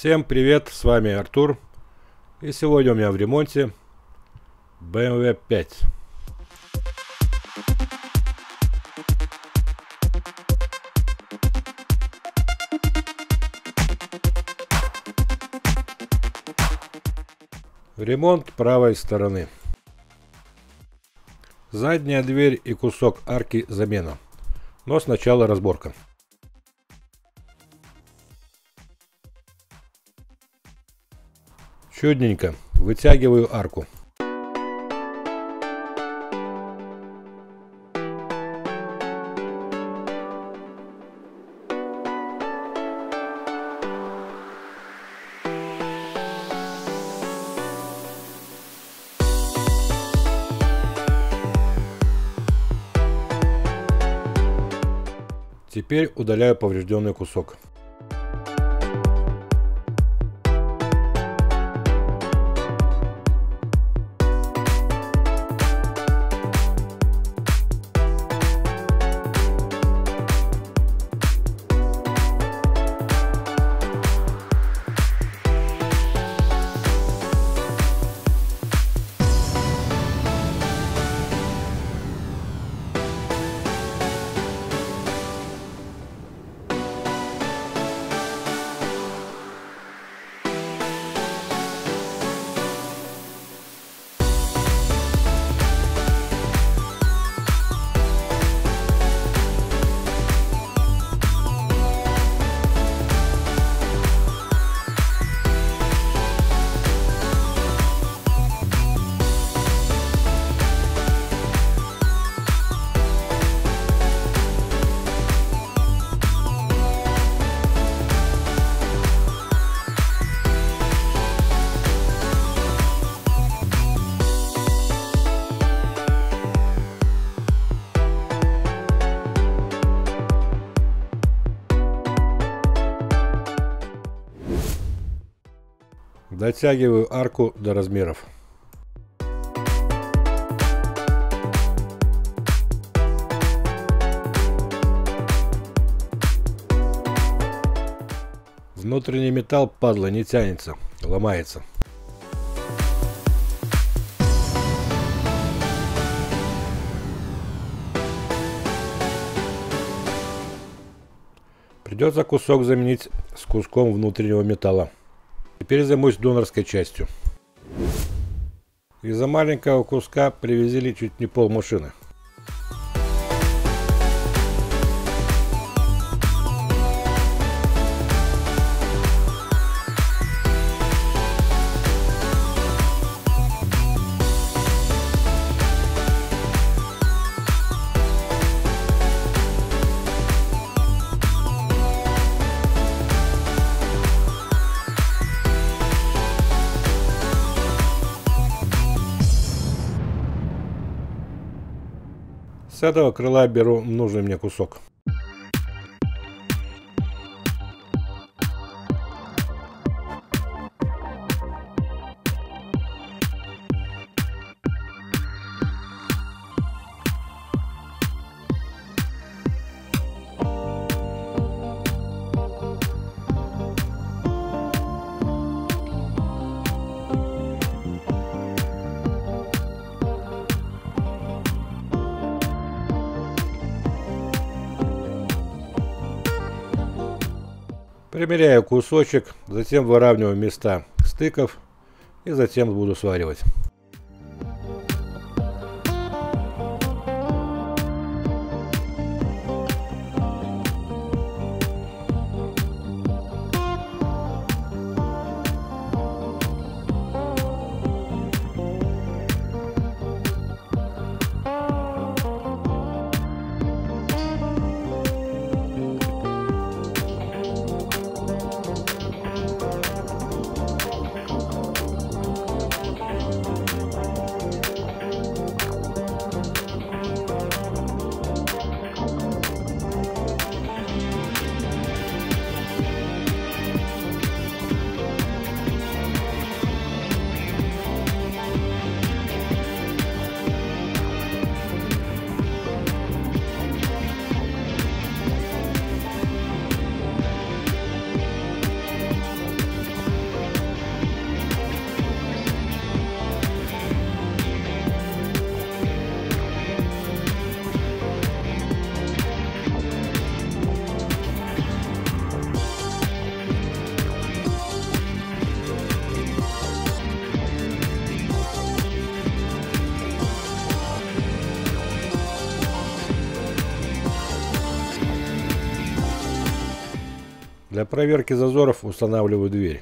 Всем привет, с вами Артур. И сегодня у меня в ремонте BMW 5. Ремонт правой стороны. Задняя дверь и кусок арки замена. Но сначала разборка. Чудненько. Вытягиваю арку. Теперь удаляю поврежденный кусок. Дотягиваю арку до размеров. Внутренний металл, падла, не тянется, ломается. Придется кусок заменить с куском внутреннего металла. Теперь займусь донорской частью. Из-за маленького куска привезли чуть не пол машины. С этого крыла беру нужный мне кусок. Примеряю кусочек, затем выравниваю места стыков и затем буду сваривать. Для проверки зазоров устанавливаю дверь.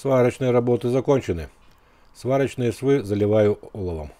Сварочные работы закончены. Сварочные свы заливаю оловом.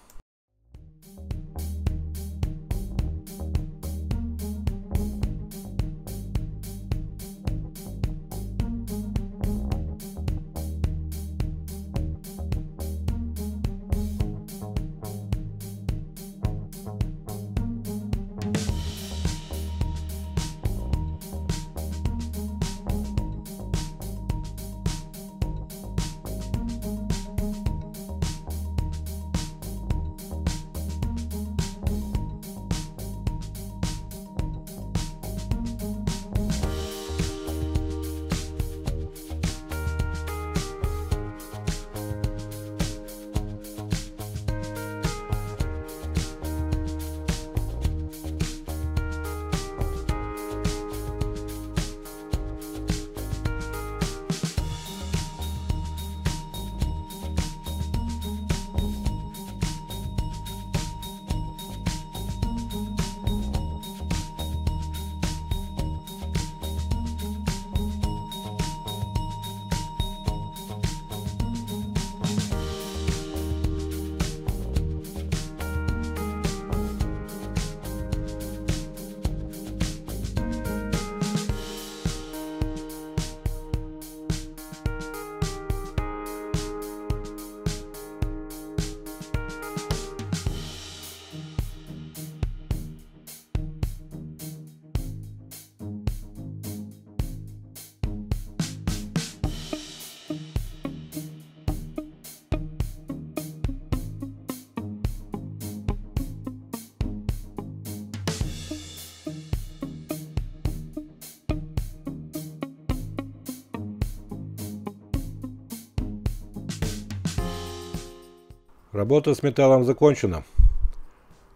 Работа с металлом закончена.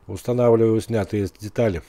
Устанавливаю снятые детали.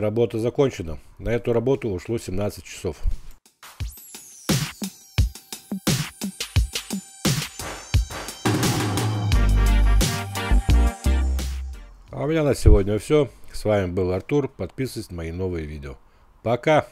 Работа закончена. На эту работу ушло 17 часов. А у меня на сегодня все. С вами был Артур. Подписывайтесь на мои новые видео. Пока!